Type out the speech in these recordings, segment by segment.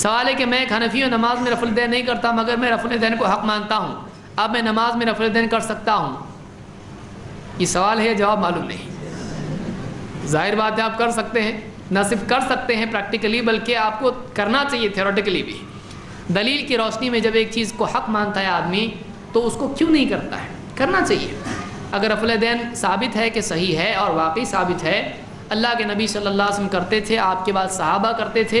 सवाल है कि मैं एक हनफी हूँ, नमाज़ में रफुलदैन नहीं करता, मगर मैं रफुलदैन को हक मानता हूँ। अब मैं नमाज़ में रफुलदैन कर सकता हूँ। ये सवाल है, जवाब मालूम नहीं। ज़ाहिर बात है, आप कर सकते हैं। न सिर्फ़ कर सकते हैं प्रैक्टिकली, बल्कि आपको करना चाहिए थियोरेटिकली भी। दलील की रोशनी में जब एक चीज़ को हक मानता है आदमी तो उसको क्यों नहीं करता है? करना चाहिए। अगर रफुलदैन साबित है कि सही है, और वाकई साबित है, अल्लाह के नबी सल्लल्लाहु अलैहि वसल्लम करते थे, आपके बाद सहाबा करते थे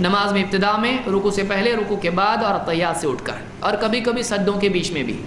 नमाज़ में इब्तदा में, रुकू से पहले, रुकू के बाद और तैयार से उठकर। और कभी कभी सद्दों के बीच में भी।